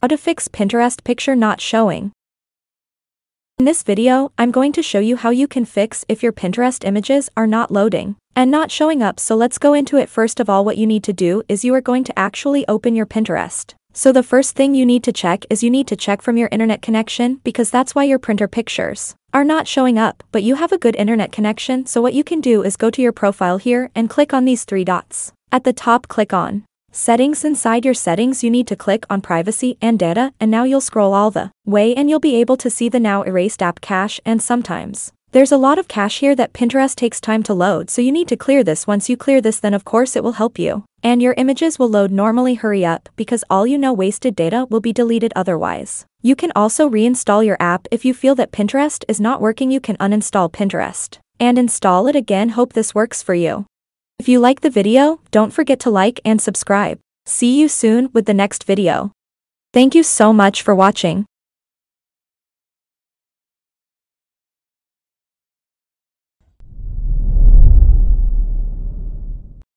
How to fix Pinterest picture not showing. In this video, I'm going to show you how you can fix if your Pinterest images are not loading and not showing up so let's go into it first of all what you need to do is you are going to actually open your Pinterest. So the first thing you need to check is you need to check from your internet connection because that's why your Pinterest pictures are not showing up, but you have a good internet connection so what you can do is go to your profile here and click on these three dots. At the top click on Settings inside your settings you need to click on privacy and data and now you'll scroll all the way and you'll be able to see the now erased app cache and sometimes there's a lot of cache here that Pinterest takes time to load so you need to clear this once you clear this then of course it will help you. And your images will load normally hurry up because all you know wasted data will be deleted otherwise. You can also reinstall your app if you feel that Pinterest is not working you can uninstall Pinterest and install it again hope this works for you. If you like the video, don't forget to like and subscribe. See you soon with the next video. Thank you so much for watching.